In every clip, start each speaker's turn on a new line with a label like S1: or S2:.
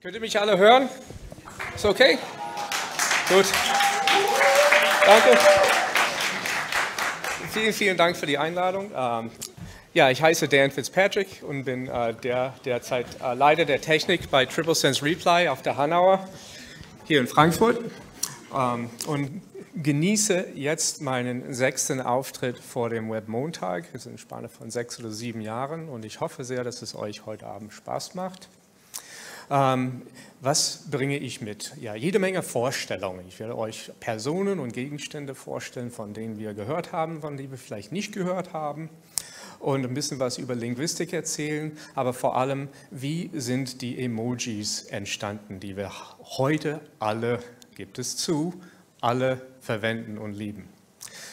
S1: Könnt ihr mich alle hören? Ist okay? Gut. Danke. Vielen, vielen Dank für die Einladung. Ähm, ja, ich heiße Dan Fitzpatrick und bin äh, der derzeit äh, Leiter der Technik bei Triple Sense Reply auf der Hanauer hier in Frankfurt ähm, und genieße jetzt meinen sechsten Auftritt vor dem Webmontag. Es ist eine Spanne von sechs oder sieben Jahren und ich hoffe sehr, dass es euch heute Abend Spaß macht. Ähm, was bringe ich mit? Ja, jede Menge Vorstellungen. Ich werde euch Personen und Gegenstände vorstellen, von denen wir gehört haben, von denen wir vielleicht nicht gehört haben. Und ein bisschen was über Linguistik erzählen, aber vor allem, wie sind die Emojis entstanden, die wir heute alle, gibt es zu, alle verwenden und lieben.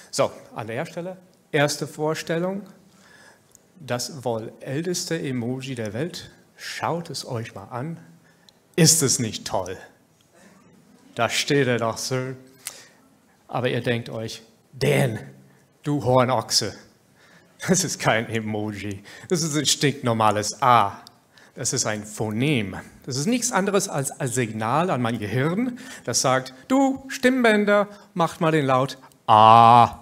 S1: So, an der Stelle, erste Vorstellung, das wohl älteste Emoji der Welt, Schaut es euch mal an. Ist es nicht toll? Da steht er doch so. Aber ihr denkt euch, Dan, du Hornochse, das ist kein Emoji. Das ist ein stinknormales A. Das ist ein Phonem. Das ist nichts anderes als ein Signal an mein Gehirn, das sagt, du Stimmbänder, macht mal den Laut A.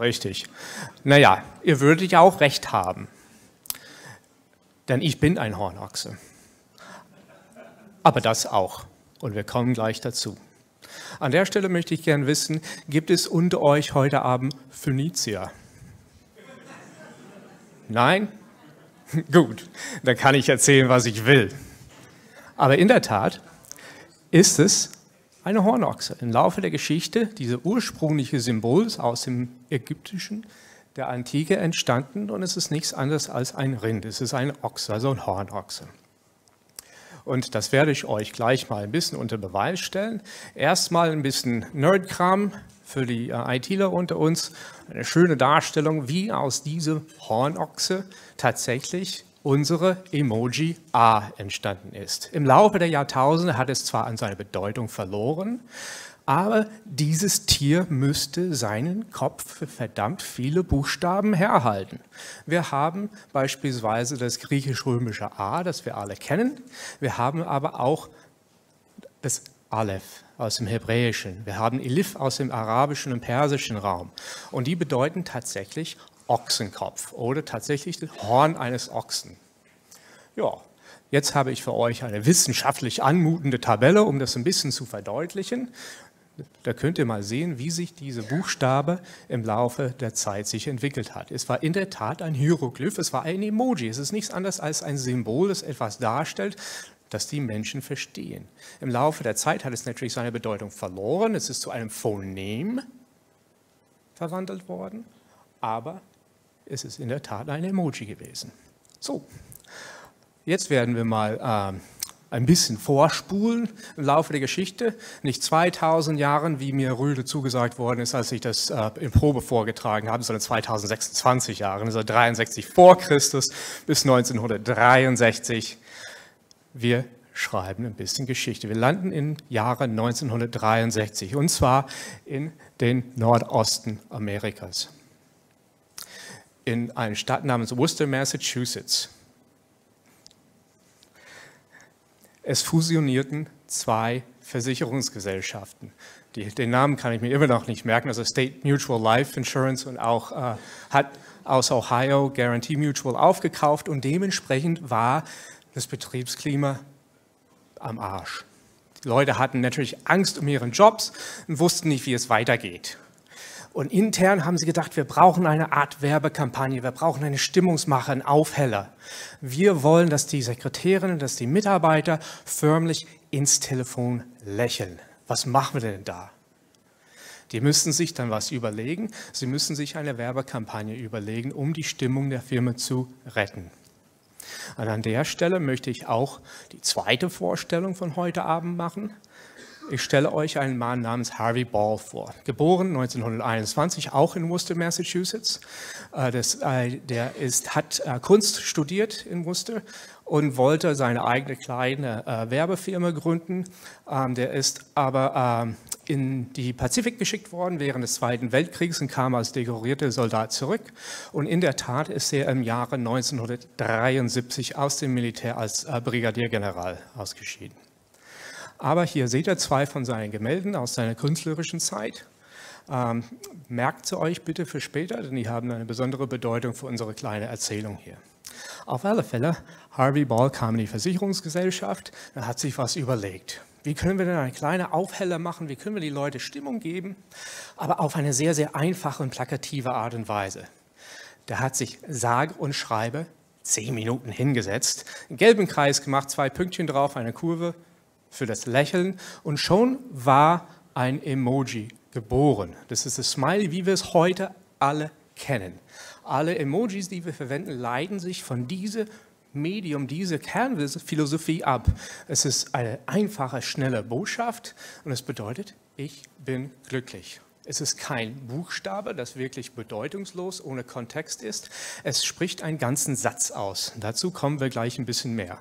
S1: Richtig. Naja, ihr würdet ja auch recht haben denn ich bin ein Hornochse. Aber das auch. Und wir kommen gleich dazu. An der Stelle möchte ich gern wissen, gibt es unter euch heute Abend Phönizier? Nein? Gut, dann kann ich erzählen, was ich will. Aber in der Tat ist es eine Hornochse. Im Laufe der Geschichte, dieses ursprüngliche Symbol aus dem Ägyptischen, der Antike entstanden und es ist nichts anderes als ein Rind. Es ist ein Ochse, also ein Hornochse. Und das werde ich euch gleich mal ein bisschen unter Beweis stellen. Erstmal ein bisschen Nerdkram für die äh, ITler unter uns. Eine schöne Darstellung, wie aus diesem Hornochse tatsächlich unsere Emoji A entstanden ist. Im Laufe der Jahrtausende hat es zwar an seiner Bedeutung verloren, aber dieses Tier müsste seinen Kopf für verdammt viele Buchstaben herhalten. Wir haben beispielsweise das griechisch-römische A, das wir alle kennen. Wir haben aber auch das Aleph aus dem Hebräischen. Wir haben Elif aus dem arabischen und persischen Raum. Und die bedeuten tatsächlich Ochsenkopf oder tatsächlich das Horn eines Ochsen. Ja, Jetzt habe ich für euch eine wissenschaftlich anmutende Tabelle, um das ein bisschen zu verdeutlichen. Da könnt ihr mal sehen, wie sich diese Buchstabe im Laufe der Zeit sich entwickelt hat. Es war in der Tat ein Hieroglyph, es war ein Emoji. Es ist nichts anderes als ein Symbol, das etwas darstellt, das die Menschen verstehen. Im Laufe der Zeit hat es natürlich seine Bedeutung verloren. Es ist zu einem Phonem verwandelt worden, aber es ist in der Tat ein Emoji gewesen. So, jetzt werden wir mal äh, ein bisschen vorspulen im Laufe der Geschichte. Nicht 2000 Jahren, wie mir Rüde zugesagt worden ist, als ich das äh, in Probe vorgetragen habe, sondern 2026 Jahren, also 63 vor Christus bis 1963. Wir schreiben ein bisschen Geschichte. Wir landen im Jahre 1963 und zwar in den Nordosten Amerikas. In einer Stadt namens Worcester, Massachusetts. Es fusionierten zwei Versicherungsgesellschaften. Die, den Namen kann ich mir immer noch nicht merken, also State Mutual Life Insurance und auch äh, hat aus Ohio Guarantee Mutual aufgekauft und dementsprechend war das Betriebsklima am Arsch. Die Leute hatten natürlich Angst um ihren Jobs und wussten nicht, wie es weitergeht. Und intern haben sie gedacht, wir brauchen eine Art Werbekampagne, wir brauchen eine Stimmungsmache, einen Aufheller. Wir wollen, dass die Sekretärinnen, dass die Mitarbeiter förmlich ins Telefon lächeln. Was machen wir denn da? Die müssen sich dann was überlegen. Sie müssen sich eine Werbekampagne überlegen, um die Stimmung der Firma zu retten. Und an der Stelle möchte ich auch die zweite Vorstellung von heute Abend machen. Ich stelle euch einen Mann namens Harvey Ball vor, geboren 1921, auch in Worcester, Massachusetts. Äh, das, äh, der ist, hat äh, Kunst studiert in Worcester und wollte seine eigene kleine Werbefirma gründen. Ähm, der ist aber ähm, in die Pazifik geschickt worden während des Zweiten Weltkriegs und kam als dekorierter Soldat zurück. Und in der Tat ist er im Jahre 1973 aus dem Militär als Brigadiergeneral ausgeschieden. Aber hier seht ihr zwei von seinen Gemälden aus seiner künstlerischen Zeit. Ähm, merkt sie euch bitte für später, denn die haben eine besondere Bedeutung für unsere kleine Erzählung hier. Auf alle Fälle, Harvey Ball kam in die Versicherungsgesellschaft und hat sich was überlegt. Wie können wir denn eine kleine Aufheller machen? Wie können wir die Leute Stimmung geben? Aber auf eine sehr, sehr einfache und plakative Art und Weise. Der hat sich sage und schreibe zehn Minuten hingesetzt, einen gelben Kreis gemacht, zwei Pünktchen drauf, eine Kurve für das Lächeln und schon war ein Emoji geboren. Das ist das Smiley, wie wir es heute alle kennen. Alle Emojis, die wir verwenden, leiten sich von diesem Medium diese Kernphilosophie ab. Es ist eine einfache, schnelle Botschaft und es bedeutet, ich bin glücklich. Es ist kein Buchstabe, das wirklich bedeutungslos ohne Kontext ist. Es spricht einen ganzen Satz aus. Dazu kommen wir gleich ein bisschen mehr.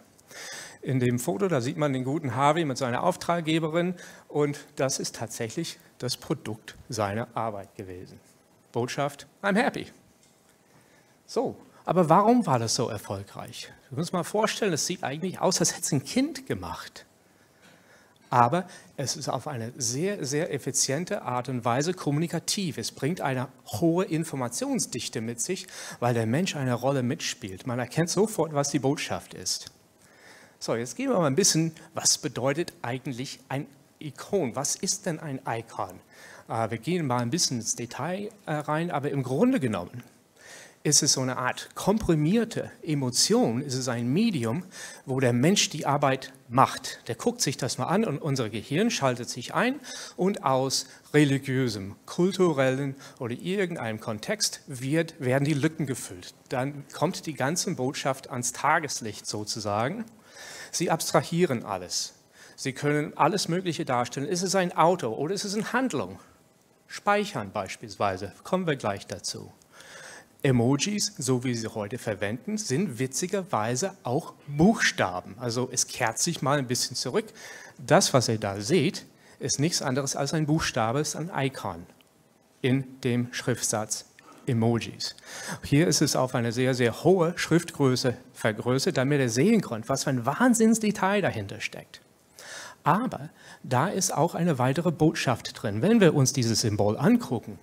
S1: In dem Foto, da sieht man den guten Harvey mit seiner Auftraggeberin und das ist tatsächlich das Produkt seiner Arbeit gewesen. Botschaft, I'm happy. So, aber warum war das so erfolgreich? Wir müssen mal vorstellen, es sieht eigentlich aus, als hätte es ein Kind gemacht. Aber es ist auf eine sehr, sehr effiziente Art und Weise kommunikativ. Es bringt eine hohe Informationsdichte mit sich, weil der Mensch eine Rolle mitspielt. Man erkennt sofort, was die Botschaft ist. So, jetzt gehen wir mal ein bisschen, was bedeutet eigentlich ein Ikon? Was ist denn ein Icon? Äh, wir gehen mal ein bisschen ins Detail äh, rein, aber im Grunde genommen ist es so eine Art komprimierte Emotion, ist es ein Medium, wo der Mensch die Arbeit macht. Der guckt sich das mal an und unser Gehirn schaltet sich ein und aus religiösem, kulturellen oder irgendeinem Kontext wird, werden die Lücken gefüllt. Dann kommt die ganze Botschaft ans Tageslicht sozusagen. Sie abstrahieren alles. Sie können alles Mögliche darstellen. Ist es ein Auto oder ist es eine Handlung? Speichern beispielsweise, kommen wir gleich dazu. Emojis, so wie sie heute verwenden, sind witzigerweise auch Buchstaben. Also es kehrt sich mal ein bisschen zurück. Das, was ihr da seht, ist nichts anderes als ein Buchstabe, ist ein Icon in dem Schriftsatz Emojis. Hier ist es auf eine sehr, sehr hohe Schriftgröße vergrößert, damit ihr sehen könnt, was für ein Wahnsinnsdetail dahinter steckt. Aber da ist auch eine weitere Botschaft drin. Wenn wir uns dieses Symbol angucken,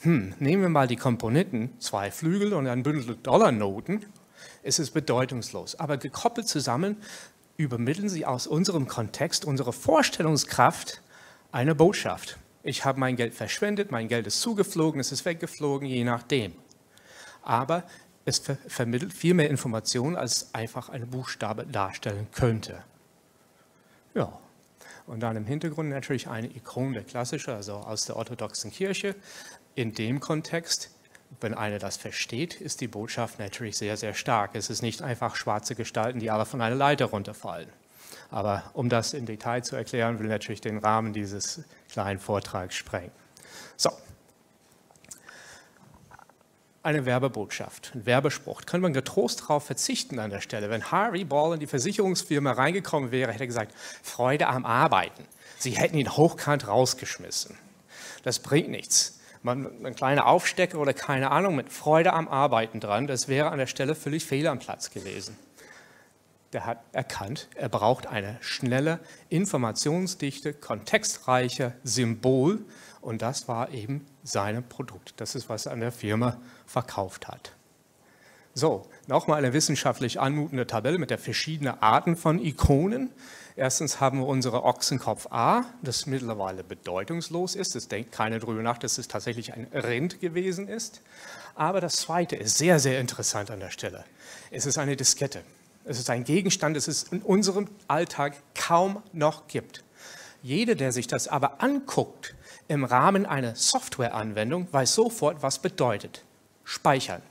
S1: hm, nehmen wir mal die Komponenten, zwei Flügel und ein Bündel Dollarnoten, es ist bedeutungslos. Aber gekoppelt zusammen übermitteln sie aus unserem Kontext, unserer Vorstellungskraft eine Botschaft. Ich habe mein Geld verschwendet, mein Geld ist zugeflogen, es ist weggeflogen, je nachdem. Aber es ver vermittelt viel mehr Informationen, als einfach eine Buchstabe darstellen könnte. Ja, und dann im Hintergrund natürlich eine Ikone der klassische, also aus der orthodoxen Kirche, in dem Kontext, wenn einer das versteht, ist die Botschaft natürlich sehr, sehr stark. Es ist nicht einfach schwarze Gestalten, die alle von einer Leiter runterfallen. Aber um das im Detail zu erklären, will natürlich den Rahmen dieses kleinen Vortrags sprengen. So, eine Werbebotschaft, ein Werbespruch. Könnte man getrost darauf verzichten an der Stelle. Wenn Harvey Ball in die Versicherungsfirma reingekommen wäre, hätte er gesagt, Freude am Arbeiten. Sie hätten ihn hochkant rausgeschmissen. Das bringt nichts man, ein kleiner Aufstecker oder keine Ahnung, mit Freude am Arbeiten dran, das wäre an der Stelle völlig fehl am Platz gewesen. Der hat erkannt, er braucht eine schnelle, informationsdichte, kontextreiche Symbol und das war eben sein Produkt. Das ist, was er an der Firma verkauft hat. So, nochmal eine wissenschaftlich anmutende Tabelle mit der verschiedenen Arten von Ikonen. Erstens haben wir unsere Ochsenkopf A, das mittlerweile bedeutungslos ist. Es denkt keiner darüber nach, dass es tatsächlich ein Rind gewesen ist. Aber das zweite ist sehr, sehr interessant an der Stelle. Es ist eine Diskette. Es ist ein Gegenstand, das es in unserem Alltag kaum noch gibt. Jeder, der sich das aber anguckt im Rahmen einer Softwareanwendung, weiß sofort, was bedeutet. Speichern.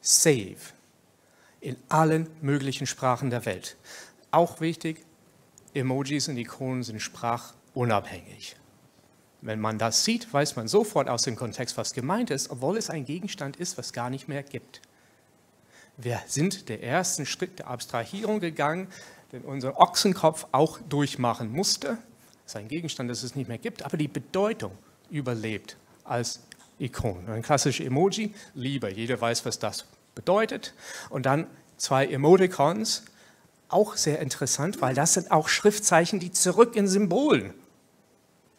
S1: Save. In allen möglichen Sprachen der Welt. Auch wichtig, Emojis und Ikonen sind sprachunabhängig. Wenn man das sieht, weiß man sofort aus dem Kontext, was gemeint ist, obwohl es ein Gegenstand ist, was gar nicht mehr gibt. Wir sind den ersten Schritt der Abstrahierung gegangen, den unser Ochsenkopf auch durchmachen musste. ist ein Gegenstand, das es nicht mehr gibt, aber die Bedeutung überlebt als Ikon. Ein klassisches Emoji, lieber, jeder weiß, was das bedeutet. Und dann zwei Emoticons, auch sehr interessant, weil das sind auch Schriftzeichen, die zurück in Symbolen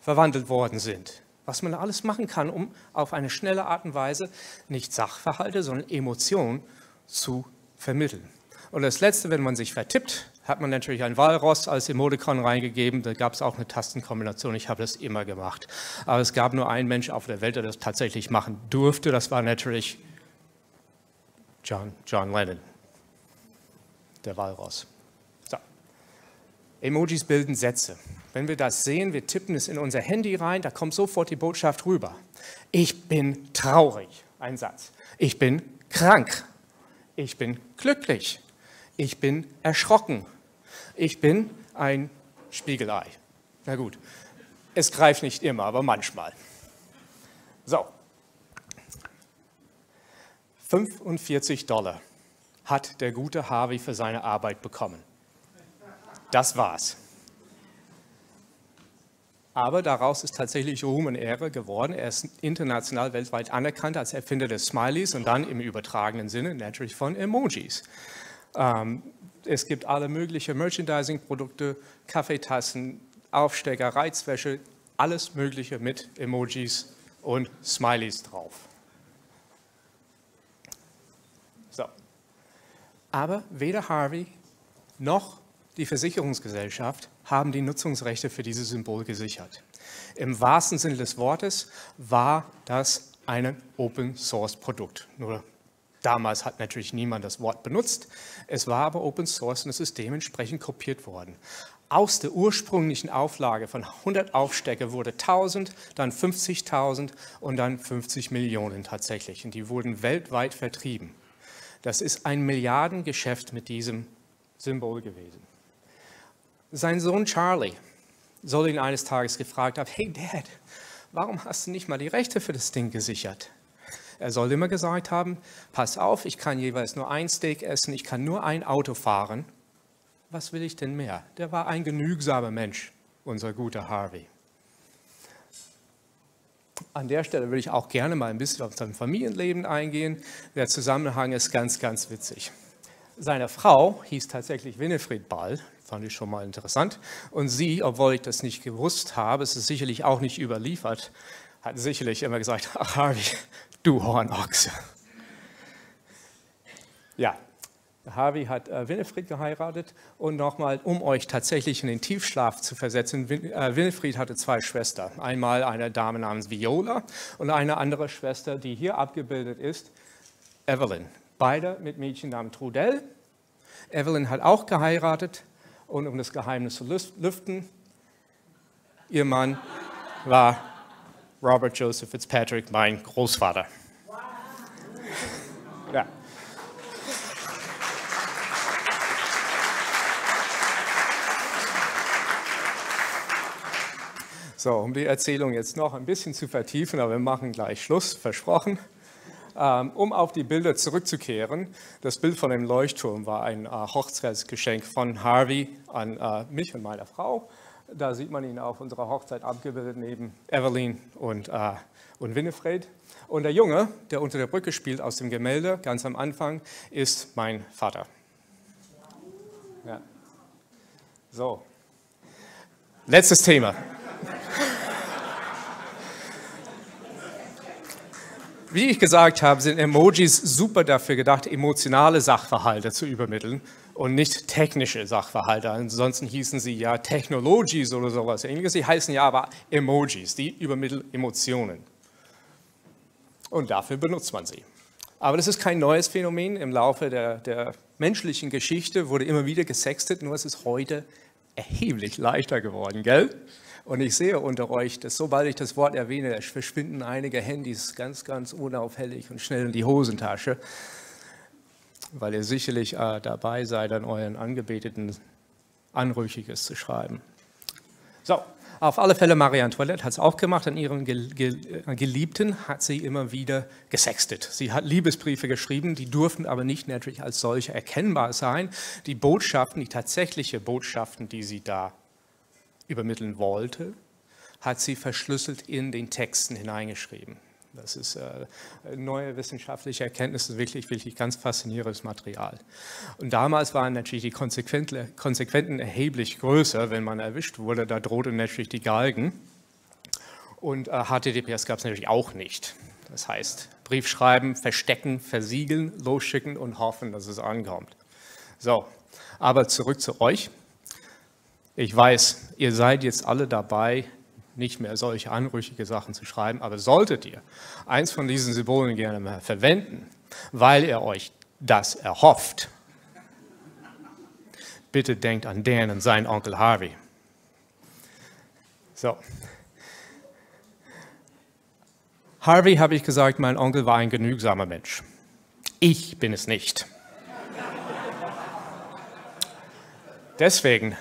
S1: verwandelt worden sind. Was man alles machen kann, um auf eine schnelle Art und Weise nicht Sachverhalte, sondern Emotionen zu vermitteln. Und das Letzte, wenn man sich vertippt, hat man natürlich ein Walross als Emoticon reingegeben. Da gab es auch eine Tastenkombination. Ich habe das immer gemacht. Aber es gab nur einen Mensch auf der Welt, der das tatsächlich machen durfte. Das war natürlich John, John Lennon, der Walross. Emojis bilden Sätze. Wenn wir das sehen, wir tippen es in unser Handy rein, da kommt sofort die Botschaft rüber. Ich bin traurig, ein Satz. Ich bin krank. Ich bin glücklich. Ich bin erschrocken. Ich bin ein Spiegelei. Na gut, es greift nicht immer, aber manchmal. So. 45 Dollar hat der gute Harvey für seine Arbeit bekommen. Das war's. Aber daraus ist tatsächlich Ruhm und Ehre geworden. Er ist international weltweit anerkannt als Erfinder des Smileys und dann im übertragenen Sinne natürlich von Emojis. Ähm, es gibt alle möglichen Merchandising-Produkte, Kaffeetassen, Aufstecker, Reizwäsche, alles Mögliche mit Emojis und Smileys drauf. So. Aber weder Harvey noch die Versicherungsgesellschaft haben die Nutzungsrechte für dieses Symbol gesichert. Im wahrsten Sinne des Wortes war das ein Open-Source-Produkt. Nur Damals hat natürlich niemand das Wort benutzt. Es war aber Open Source und es ist dementsprechend kopiert worden. Aus der ursprünglichen Auflage von 100 Aufstecker wurde 1000, dann 50.000 und dann 50 Millionen tatsächlich. Und die wurden weltweit vertrieben. Das ist ein Milliardengeschäft mit diesem Symbol gewesen. Sein Sohn Charlie soll ihn eines Tages gefragt haben, hey Dad, warum hast du nicht mal die Rechte für das Ding gesichert? Er soll immer gesagt haben, pass auf, ich kann jeweils nur ein Steak essen, ich kann nur ein Auto fahren. Was will ich denn mehr? Der war ein genügsamer Mensch, unser guter Harvey. An der Stelle würde ich auch gerne mal ein bisschen auf sein Familienleben eingehen. Der Zusammenhang ist ganz, ganz witzig. Seine Frau hieß tatsächlich Winifred Ball, fand ich schon mal interessant. Und sie, obwohl ich das nicht gewusst habe, es ist sicherlich auch nicht überliefert, hat sicherlich immer gesagt, ach Harvey, du Hornochse. Ja, Harvey hat äh, Winifred geheiratet und nochmal, um euch tatsächlich in den Tiefschlaf zu versetzen, Win äh, Winifred hatte zwei Schwestern. Einmal eine Dame namens Viola und eine andere Schwester, die hier abgebildet ist, Evelyn. Beide mit Mädchennamen Trudel. Evelyn hat auch geheiratet und um das Geheimnis zu lüften, ihr Mann war Robert Joseph Fitzpatrick, mein Großvater. Ja. So, um die Erzählung jetzt noch ein bisschen zu vertiefen, aber wir machen gleich Schluss, versprochen. Ähm, um auf die Bilder zurückzukehren, das Bild von dem Leuchtturm war ein äh, Hochzeitsgeschenk von Harvey an äh, mich und meine Frau. Da sieht man ihn auf unserer Hochzeit abgebildet neben Evelyn und, äh, und Winifred. Und der Junge, der unter der Brücke spielt aus dem Gemälde, ganz am Anfang, ist mein Vater. Ja. So, letztes Thema. Wie ich gesagt habe, sind Emojis super dafür gedacht, emotionale Sachverhalte zu übermitteln und nicht technische Sachverhalte. Ansonsten hießen sie ja Technologies oder sowas ähnliches. Sie heißen ja aber Emojis, die übermitteln Emotionen. Und dafür benutzt man sie. Aber das ist kein neues Phänomen. Im Laufe der, der menschlichen Geschichte wurde immer wieder gesextet, nur es ist heute erheblich leichter geworden, gell? Und ich sehe unter euch, dass sobald ich das Wort erwähne, verschwinden einige Handys ganz, ganz unauffällig und schnell in die Hosentasche weil ihr sicherlich äh, dabei seid, an euren Angebeteten Anrüchiges zu schreiben. So, auf alle Fälle, Marie Antoinette hat es auch gemacht. An ihren äh, Geliebten hat sie immer wieder gesextet. Sie hat Liebesbriefe geschrieben, die durften aber nicht natürlich als solche erkennbar sein. Die Botschaften, die tatsächlichen Botschaften, die sie da übermitteln wollte, hat sie verschlüsselt in den Texten hineingeschrieben. Das ist äh, neue wissenschaftliche Erkenntnisse, wirklich, wirklich ganz faszinierendes Material. Und damals waren natürlich die Konsequenten erheblich größer, wenn man erwischt wurde. Da drohten natürlich die Galgen. Und äh, HTTPS gab es natürlich auch nicht. Das heißt, Brief schreiben, verstecken, versiegeln, losschicken und hoffen, dass es ankommt. So, aber zurück zu euch. Ich weiß, ihr seid jetzt alle dabei, nicht mehr solche anrüchige Sachen zu schreiben, aber solltet ihr eins von diesen Symbolen gerne mal verwenden, weil ihr euch das erhofft, bitte denkt an Dan und seinen Onkel Harvey. So. Harvey, habe ich gesagt, mein Onkel war ein genügsamer Mensch. Ich bin es nicht. Deswegen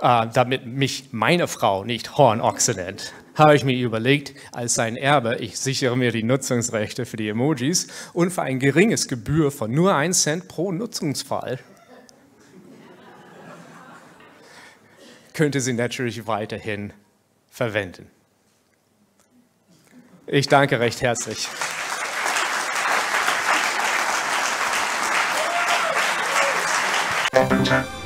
S1: äh, damit mich meine Frau nicht Hornochse nennt, habe ich mir überlegt, als sein Erbe, ich sichere mir die Nutzungsrechte für die Emojis und für ein geringes Gebühr von nur 1 Cent pro Nutzungsfall könnte sie natürlich weiterhin verwenden. Ich danke recht herzlich. Thank